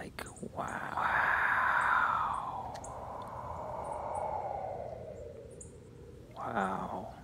like, wow. Wow.